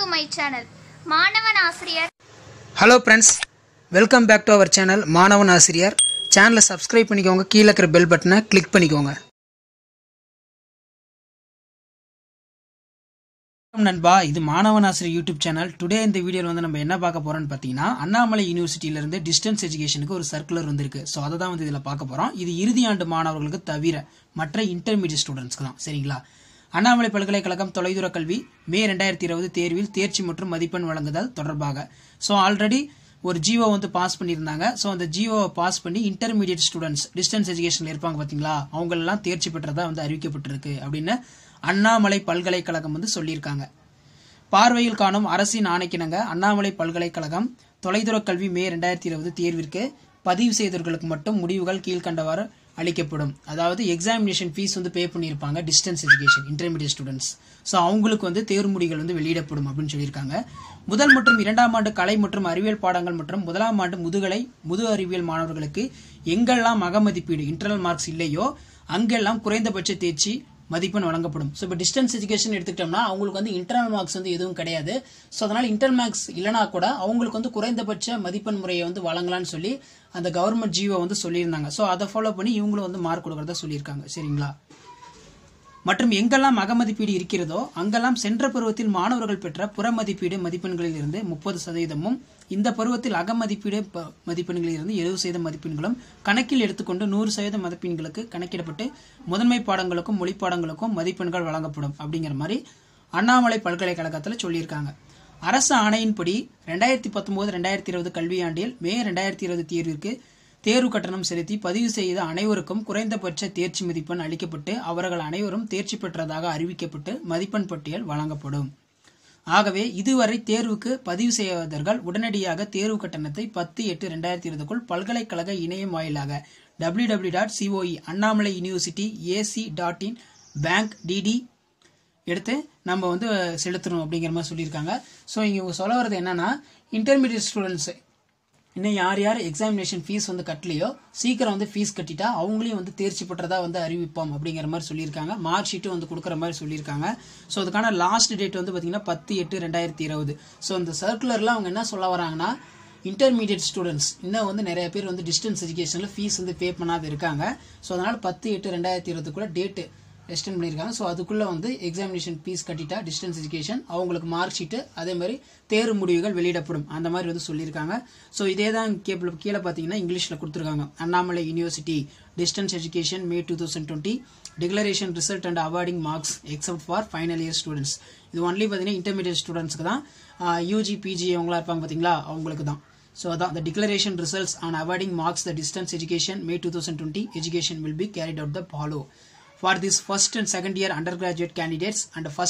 To my channel மாணவன் ஆசிரியர். Hello friends welcome back to our channel மாணவன் ஆசிரியர். சேனலை சப்ஸ்கிரைப் பண்ணிக்கோங்க கீழே இருக்கிற பெல் பட்டனை கிளிக் பண்ணிக்கோங்க. வணக்கம் நண்பா இது மாணவன் ஆசிரியர் யூடியூப் சேனல் டுடே இந்த வீடியோவில் வந்து நம்ம என்ன பார்க்க போறோம்னு பார்த்தீங்கன்னா அண்ணாமலை யூனிவர்சிட்டியிலிருந்து டிஸ்டன்ஸ் எஜுகேஷனுக்கு ஒரு சர்க்குலர் வந்திருக்கு. ஸோ அதை தான் வந்து இதில் பார்க்க போகிறோம் இது இறுதி ஆண்டு மாணவர்களுக்கு தவிர மற்ற இன்டர்மீடியட் ஸ்டூடெண்ட்ஸ்க்கு தான். சரிங்களா? அண்ணாமலை பல்கலைக்கழகம் தொலைதூர கல்வி மே ரெண்டாயிரத்தி இருபது தேர்வில் தேர்ச்சி மற்றும் மதிப்பெண் வழங்குதல் தொடர்பாக. ஸோ ஆல்ரெடி ஒரு ஜிஓ வந்து பாஸ் பண்ணியிருந்தாங்க. ஸோ அந்த ஜிஓவை பாஸ் பண்ணி இன்டர்மீடியட் ஸ்டூடெண்ட்ஸ் டிஸ்டன்ஸ் எஜுகேஷனில் இருப்பாங்க பார்த்தீங்களா? அவங்களெல்லாம் தேர்ச்சி பெற்றதா வந்து அறிவிக்கப்பட்டிருக்கு அப்படின்னு அண்ணாமலை பல்கலைக்கழகம் வந்து சொல்லியிருக்காங்க. பார்வையில் காணும் அரசின் ஆணைக்கிணங்க அண்ணாமலை பல்கலைக்கழகம் தொலைதூர கல்வி மே ரெண்டாயிரத்தி இருபது தேர்விற்கு பதிவு செய்தவர்களுக்கு மட்டும் முடிவுகள் கீழ்கண்டவாறு அளிக்கப்படும். அதாவது எக்ஸாமினேஷன் ஃபீஸ் வந்து பே பண்ணியிருப்பாங்க distance education intermediate students so அவங்களுக்கு வந்து தேர்முடிகள் வந்து வெளியிடப்படும் அப்படின்னு சொல்லியிருக்காங்க. முதல் மற்றும் இரண்டாம் ஆண்டு கலை மற்றும் அறிவியல் பாடங்கள் மற்றும் முதலாம் ஆண்டு முதுகலை முது அறிவியல் மாணவர்களுக்கு எங்கெல்லாம் அகமதிப்பீடு இன்டர்னல் மார்க்ஸ் இல்லையோ அங்கெல்லாம் குறைந்தபட்ச தேர்ச்சி மதிப்பெண் வழங்கப்படும். ஸோ இப்போ டிஸ்டன்ஸ் எஜுகேஷன் எடுத்துக்கிட்டோம்னா அவங்களுக்கு வந்து இன்டர்னல் மார்க்ஸ் வந்து எதுவும் கிடையாது. ஸோ அதனால் இன்டர்னல் மார்க்ஸ் இல்லைனா கூட அவங்களுக்கு வந்து குறைந்தபட்ச மதிப்பெண் முறையை வந்து வழங்கலாம்னு சொல்லி அந்த கவர்மெண்ட் ஜிஓ வந்து சொல்லியிருந்தாங்க. ஸோ அதை ஃபாலோ பண்ணி இவங்களும் வந்து மார்க் கொடுக்கறதா சொல்லியிருக்காங்க. சரிங்களா? மற்றும் எங்கெல்லாம் அகமதிப்பீடு இருக்கிறதோ அங்கெல்லாம் சென்ற பருவத்தில் மாணவர்கள் பெற்ற புறமதிப்பீடு மதிப்பெண்களில் இருந்து முப்பது சதவீதமும் இந்த பருவத்தில் அகமதிப்பீடு ப- மதிப்பெண்களில் இருந்து எழுபது சதவீத மதிப்பெண்களும் கணக்கில் எடுத்துக்கொண்டு நூறு சதவீத மதிப்பெண்களுக்கு கணக்கிடப்பட்டு முதன்மை பாடங்களுக்கும் மொழி பாடங்களுக்கும் மதிப்பெண்கள் வழங்கப்படும் அப்படிங்கிற மாதிரி அண்ணாமலை பல்கலைக்கழகத்தில் சொல்லியிருக்காங்க. அரசு ஆணையின்படி ரெண்டாயிரத்தி பத்தொன்பது ரெண்டாயிரத்தி இருபது கல்வியாண்டில் மே ரெண்டாயிரத்தி இருபது தேர்விற்கு தேர்வு கட்டணம் செலுத்தி பதிவு செய்த அனைவருக்கும் குறைந்தபட்ச தேர்ச்சி மதிப்பெண் அளிக்கப்பட்டு அவர்கள் அனைவரும் தேர்ச்சி பெற்றதாக அறிவிக்கப்பட்டு மதிப்பெண் பட்டியல் வழங்கப்படும். ஆகவே இதுவரை தேர்வுக்கு பதிவு செய்வதர்கள் உடனடியாக தேர்வு கட்டணத்தை பத்து எட்டு ரெண்டாயிரத்தி இருபதுக்குள் பல்கலைக்கழக இணையம் வாயிலாக W W dot COE Annamalai university AC dot in bank DD எடுத்து நம்ம வந்து செலுத்தணும் அப்படிங்கிற மாதிரி சொல்லியிருக்காங்க. ஸோ இங்கே சொல்ல வர்றது என்னன்னா இன்டர்மீடியட் ஸ்டூடெண்ட்ஸ் இன்னும் யார் யார் எக்ஸாமினேஷன் ஃபீஸ் வந்து கட்டலையோ சீக்கிரம் வந்து ஃபீஸ் கட்டிட்டா அவங்களையும் வந்து தேர்ச்சி பெற்றதா வந்து அறிவிப்போம் அப்படிங்கிற மாதிரி சொல்லியிருக்காங்க. மார்க் ஷீட்டும் வந்து கொடுக்குற மாதிரி சொல்லியிருக்காங்க. ஸோ அதுக்கான லாஸ்ட் டேட் வந்து பார்த்தீங்கன்னா பத்து எட்டு ரெண்டாயிரத்தி இருபது. ஸோ இந்த சர்க்குலரில் அவங்க என்ன சொல்ல வராங்கன்னா இன்டர்மீடியட் ஸ்டூடெண்ட்ஸ் இன்னும் வந்து நிறைய பேர் வந்து டிஸ்டன்ஸ் எஜுகேஷனில் ஃபீஸ் வந்து பே பண்ணாத இருக்காங்க. ஸோ அதனால் பத்து எட்டு ரெண்டாயிரத்தி இருபதுக்குள்ள டேட்டு எக்ஸ்டெண்ட் பண்ணியிருக்காங்க ஸோ அதுக்குள்ளே வந்து எக்ஸாமினேஷன் ஃபீஸ் கட்டிட்டா டிஸ்டன்ஸ் எஜுகேஷன் அவங்களுக்கு மார்க் ஷீட்டு அதே மாதிரி தேர்வு முடிவுகள் வெளியிடப்படும். அந்த மாதிரி வந்து சொல்லியிருக்காங்க. ஸோ இதே தான் கேபிள் கீழே பார்த்தீங்கன்னா இங்கிலீஷில் கொடுத்துருக்காங்க. Annamalai university distance education May two thousand twenty declaration result and awarding marks except for final year students இது ஒன்லி பார்த்தீங்கன்னா இன்டர்மீடியட் ஸ்டூடெண்ட்ஸ்க்கு தான். யூஜி பிஜி அவங்களா இருப்பாங்க பார்த்தீங்களா? அவங்களுக்கு தான். ஸோ அதான். The declaration results and awarding marks the distance education May two thousand twenty education will be carried out the follow for this first and second year undergraduate candidates and first